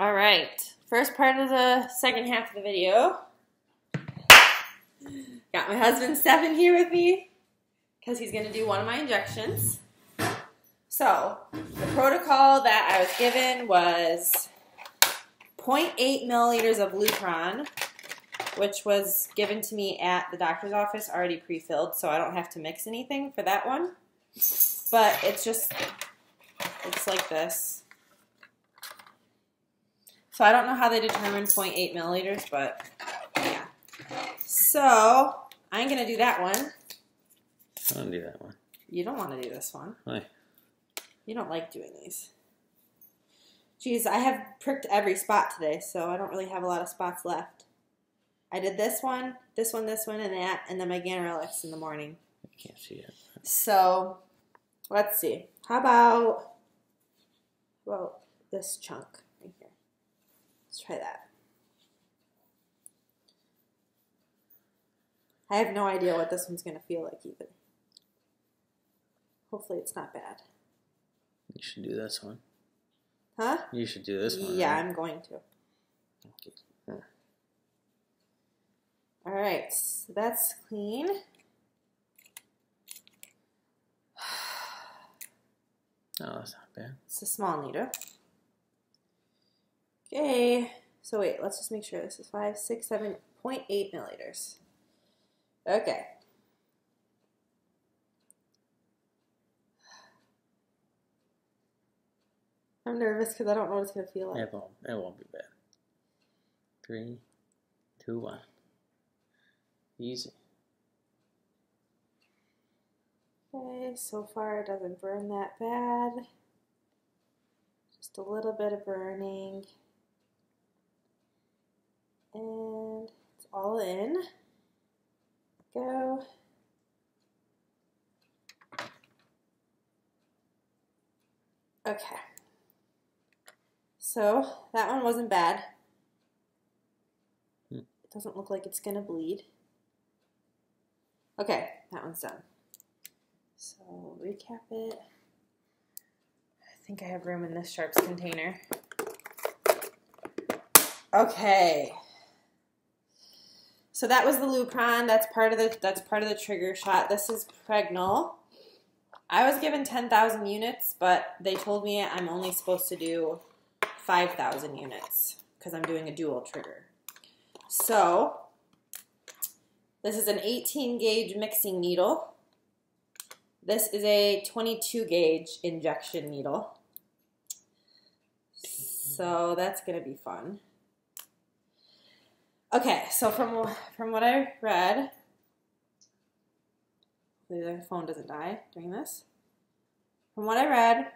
All right. First part of the second half of the video. Got my husband Stephen here with me because he's going to do one of my injections. So, the protocol that I was given was 0.8 milliliters of Lupron, which was given to me at the doctor's office already pre-filled, so I don't have to mix anything for that one. But it's just, it's like this. So I don't know how they determine 0.8 milliliters, but yeah. So I'm going to do that one. I don't do that one. You don't want to do this one. Why? You don't like doing these. Geez, I have pricked every spot today, so I don't really have a lot of spots left. I did this one, this one, this one, and that, and then my Ganirelix in the morning. I can't see it. So, let's see. How about, well, this chunk. Let's try that. I have no idea what this one's going to feel like even. Hopefully it's not bad. You should do this one. Huh? You should do this one. Yeah, right? I'm going to. Okay. All right, so that's clean. No, oh, that's not bad. It's a small needle. Okay, so wait, let's just make sure this is five, six, seven point eight milliliters. Okay. I'm nervous because I don't know what it's gonna feel like. It won't. It won't be bad. Three, two, one. Easy. Okay, so far it doesn't burn that bad. Just a little bit of burning. And it's all in. Go. Okay. So that one wasn't bad. Hmm. It doesn't look like it's gonna bleed. Okay, that one's done. So recap it. I think I have room in this sharps container. Okay. So that was the Lupron. That's part of the that's part of the trigger shot. This is Pregnyl. I was given 10,000 units, but they told me I'm only supposed to do 5,000 units because I'm doing a dual trigger. So, this is an 18 gauge mixing needle. This is a 22 gauge injection needle. So that's going to be fun. Okay, so from from what I read, the phone doesn't die during this. From what I read,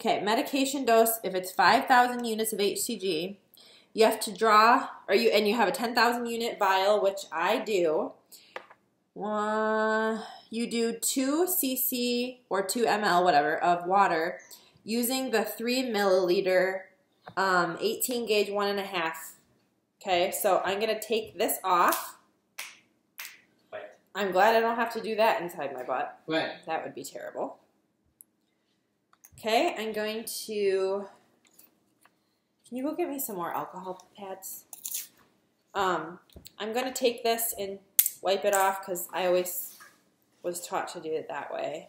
okay, medication dose if it's 5,000 units of HCG, you have to draw or you and you have a 10,000 unit vial, which I do. Uh, you do 2 cc or 2 ml, whatever, of water using the 3 milliliter um, 18 gauge one and a half. Okay, so I'm going to take this off. Right. I'm glad I don't have to do that inside my butt. Right. That would be terrible. Okay, I'm going to. Can you go get me some more alcohol pads? Um, I'm going to take this and wipe it off because I always was taught to do it that way.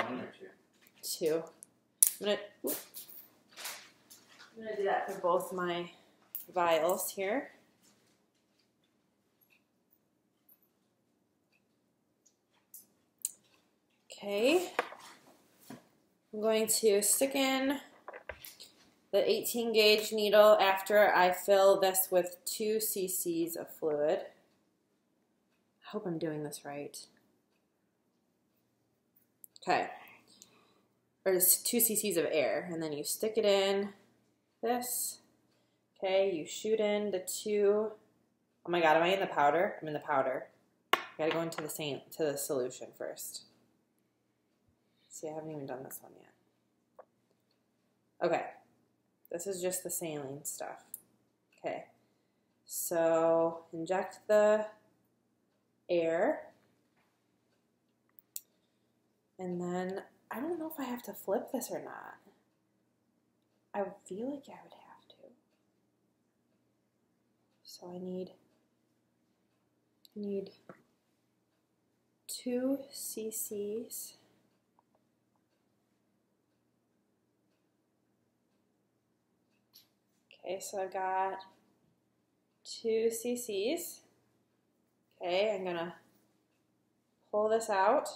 One or two. Two. I'm gonna. I'm gonna do that for both my vials here. Okay. I'm going to stick in the 18 gauge needle after I fill this with 2 cc's of fluid. I hope I'm doing this right. Okay. Or just 2 cc's of air, and then you stick it in this. Okay, you shoot in the two. Oh my god, am I in the powder? I'm in the powder. I gotta go into the same to the solution first. See, I haven't even done this one yet. Okay, this is just the saline stuff. Okay, so inject the air. And then I don't know if I have to flip this or not. I feel like I would have to. So I need I need two cc's. Okay, so I've got two cc's. Okay, I'm gonna pull this out.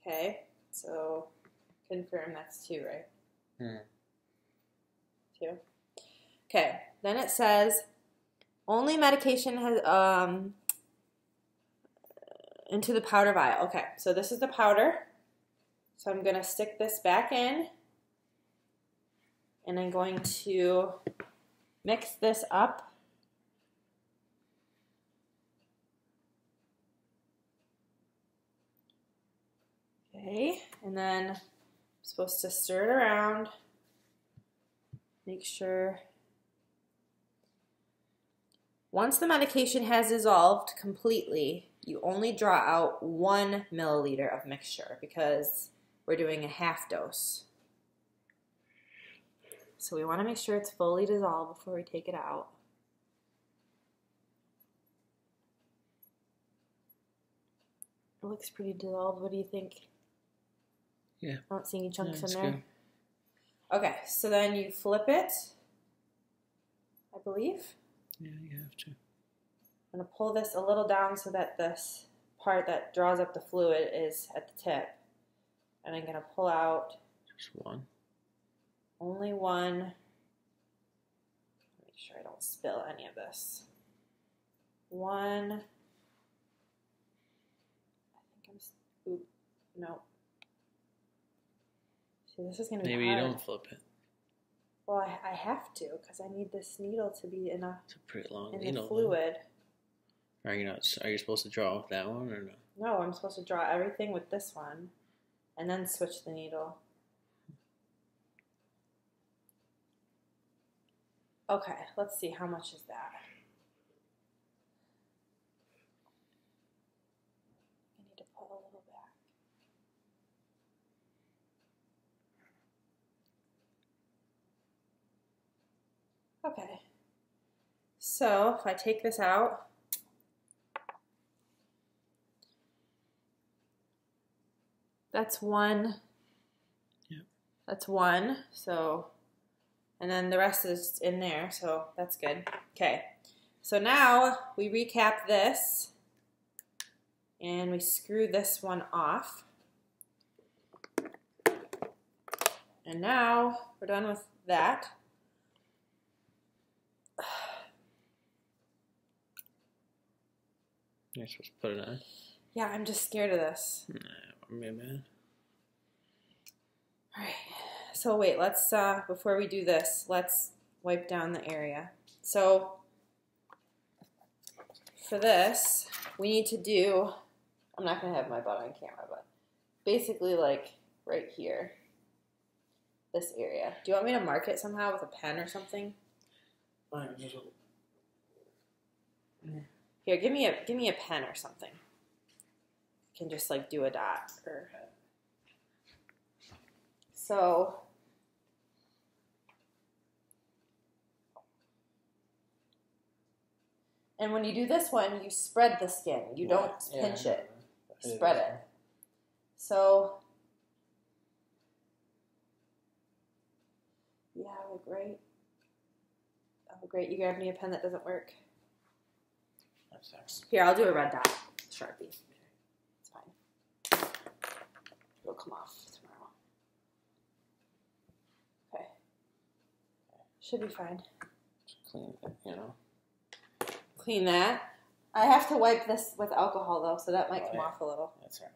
Okay, so confirm that's two, right? Hmm. Two. Okay, then it says only medication has um into the powder vial. Okay, so this is the powder. So I'm gonna stick this back in, and I'm going to mix this up. Okay, and then supposed to stir it around. Make sure. Once the medication has dissolved completely, you only draw out one milliliter of mixture because we're doing a half dose. So we want to make sure it's fully dissolved before we take it out. It looks pretty dissolved. What do you think? Yeah. I don't see any chunks in there. good. Okay, so then you flip it, I believe. Yeah, you have to. I'm going to pull this a little down so that this part that draws up the fluid is at the tip. And I'm going to pull out Just one. only one. Make sure I don't spill any of this. One. I think I'm. Oop. No. This is going to be Maybe you don't flip it. Well, I, I have to because I need this needle to be in, a, It's a pretty long in needle. the though. fluid. Are you not? Are you supposed to draw with that one or no? No, I'm supposed to draw everything with this one and then switch the needle. Okay, let's see. How much is that? I need to pull a little back. Okay. So if I take this out, That's one. Yep. That's one. So, and then the rest is in there. So that's good. Okay. So now we recap this and we screw this one off. And now we're done with that. You're supposed to put it on. Yeah, I'm just scared of this. Nah, me man. All right. So wait, let's uh before we do this, let's wipe down the area. So for this, we need to do I'm not going to have my butt on camera, but basically like right here. This area. Do you want me to mark it somehow with a pen or something? Here, give me a give me a pen or something. You can just like do a dot or so And when you do this one, you spread the skin. You don't pinch it. You spread it. So Yeah, great. Great, you grabbed me a pen that doesn't work. That's nice. Here, I'll do a red dot. Sharpie. It's fine. It'll come off tomorrow. Okay. Should be fine. Just clean it, you know. Clean that. I have to wipe this with alcohol though, so that might Oh, come yeah. off a little. That's right.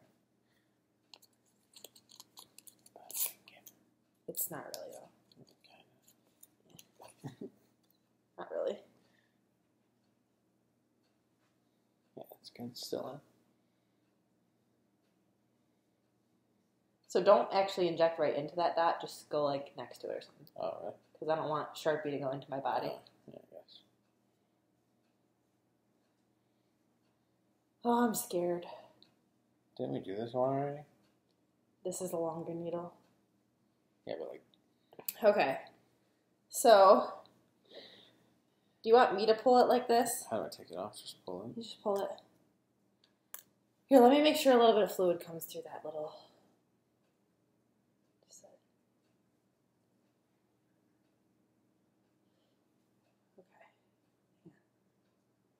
It's not really though. Not really. Still. Huh? So don't actually inject right into that dot. Just go like next to it or something, All right. because I don't want Sharpie to go into my body. Yeah, I guess. Oh, I'm scared. Didn't we do this one already? This is a longer needle. Yeah, but like Okay. So, do you want me to pull it like this? How do I take it off? Just pull it. You just pull it. Here, let me make sure a little bit of fluid comes through that little. Okay. Yeah.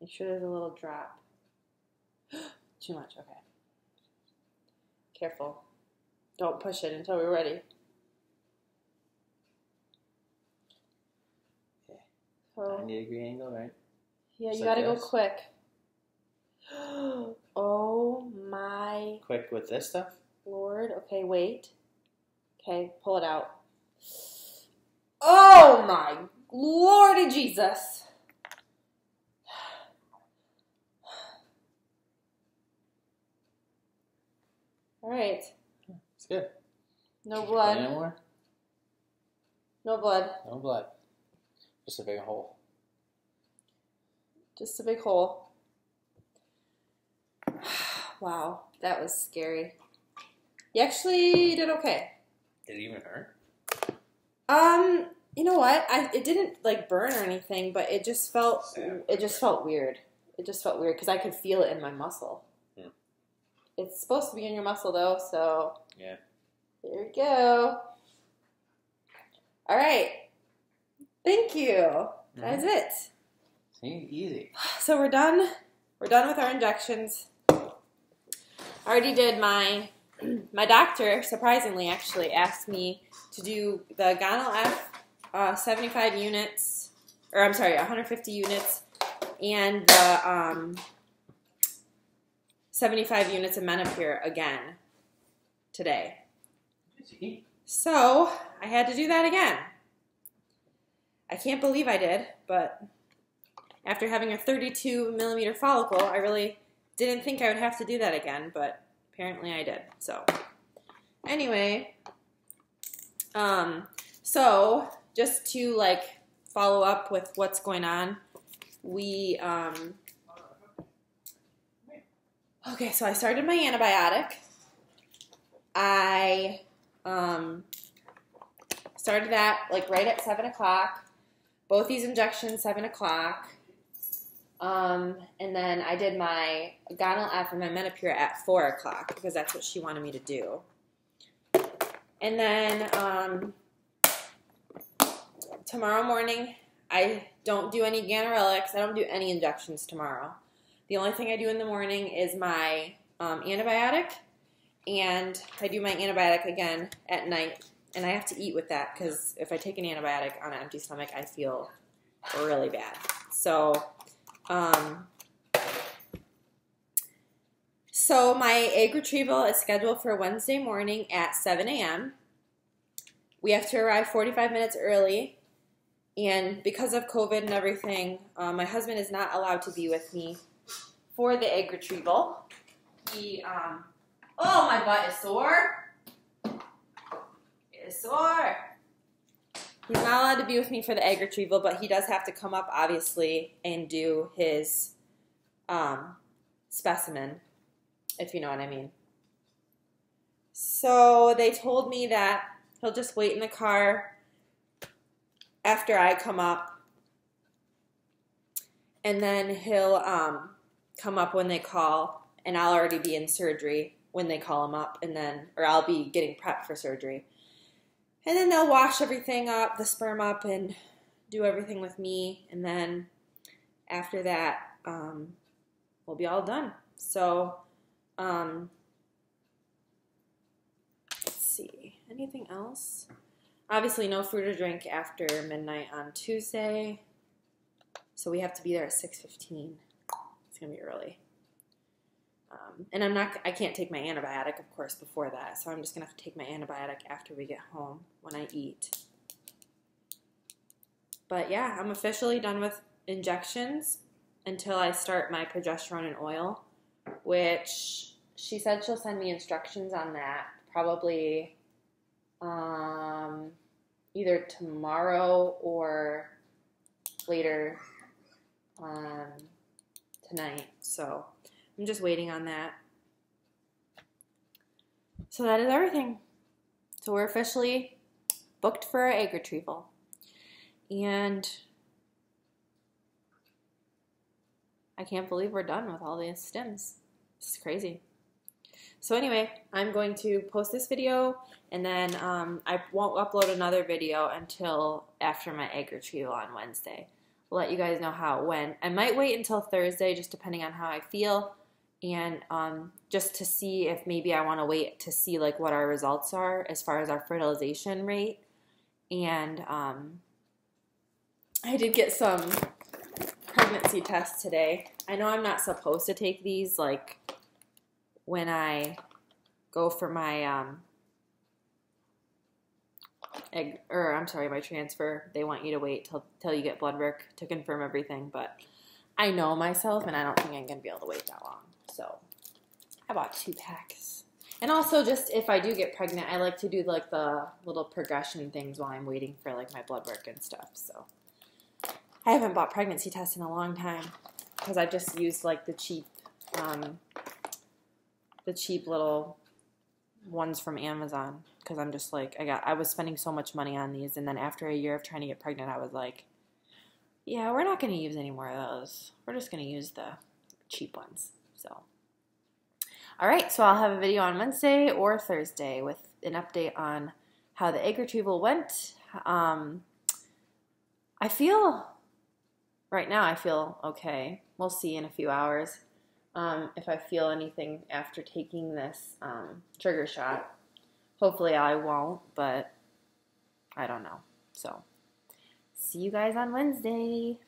Make sure there's a little drop. Too much, okay. Careful. Don't push it until we're ready. Okay. So, 90 degree angle, right? yeah, Just you like gotta go quick. oh my Quick with this stuff. lord. Okay, wait. Okay, pull it out. Oh my lordy Jesus. All right. It's good. No blood. more? No blood. No blood. Just a big hole. Just a big hole. Wow, that was scary. You actually did okay. Did it even hurt? Um, you know what? I it didn't like burn or anything, but it just felt Sad. it just felt weird. It just felt weird because I could feel it in my muscle. Hmm. It's supposed to be in your muscle though, so Yeah. there we go. All right. Thank you. That's it. See, easy. So we're done. We're done with our injections. I already did my my doctor surprisingly actually asked me to do the Gonal F uh, 75 units or I'm sorry 150 units and the um, 75 units of Menopur again today. So I had to do that again. I can't believe I did, but after having a 32 millimeter follicle, I really didn't think I would have to do that again, but apparently I did. So anyway, um, so just to like follow up with what's going on, we um, okay. So I started my antibiotic. I um, started that like right at seven o'clock. Both these injections seven o'clock. Um, and then I did my Gonal F and my Menopur at four o'clock because that's what she wanted me to do. And then um, tomorrow morning, I don't do any ganirelix. I don't do any injections tomorrow. The only thing I do in the morning is my um, antibiotic, and I do my antibiotic again at night. And I have to eat with that because if I take an antibiotic on an empty stomach, I feel really bad. So, um, so my egg retrieval is scheduled for Wednesday morning at 7 a.m. We have to arrive 45 minutes early, and because of COVID and everything, um, my husband is not allowed to be with me for the egg retrieval. He, um, oh, my butt is sore. It is sore. He's not allowed to be with me for the egg retrieval, but he does have to come up, obviously, and do his um, specimen, if you know what I mean. So they told me that he'll just wait in the car after I come up, and then he'll um, come up when they call, and I'll already be in surgery when they call him up, and then, or I'll be getting prepped for surgery. And then they'll wash everything up, the sperm up, and do everything with me. And then after that, um, we'll be all done. So, um, let's see. Anything else? Obviously, no food or drink after midnight on Tuesday. So we have to be there at six fifteen. It's gonna be early. Um, and I'm not. I can't take my antibiotic, of course, before that. So I'm just gonna have to take my antibiotic after we get home when I eat. But yeah, I'm officially done with injections until I start my progesterone and oil, which she said she'll send me instructions on that probably um, either tomorrow or later um, tonight. So I'm just waiting on that. So that is everything. So we're officially booked for our egg retrieval. And I can't believe we're done with all these stims. This is crazy. So anyway, I'm going to post this video and then um, I won't upload another video until after my egg retrieval on Wednesday. I'll let you guys know how it went. I might wait until Thursday just depending on how I feel and um, just to see if maybe I want to wait to see like what our results are as far as our fertilization rate. And um, I did get some pregnancy tests today. I know I'm not supposed to take these like when I go for my um, egg, or I'm sorry, my transfer. They want you to wait till till you get blood work to confirm everything, but I know myself, and I don't think I'm gonna be able to wait that long. So I bought two packs. And also, just if I do get pregnant, I like to do like the little progression things while I'm waiting for like my blood work and stuff. So I haven't bought pregnancy tests in a long time because I just used like the cheap, um, the cheap little ones from Amazon because I'm just like I got I was spending so much money on these, and then after a year of trying to get pregnant, I was like, yeah, we're not going to use any more of those. We're just going to use the cheap ones. So. All right, so I'll have a video on Wednesday or Thursday with an update on how the egg retrieval went. Um, I feel right now I feel okay. We'll see in a few hours um, if I feel anything after taking this um, trigger shot. Hopefully I won't, but I don't know. So see you guys on Wednesday.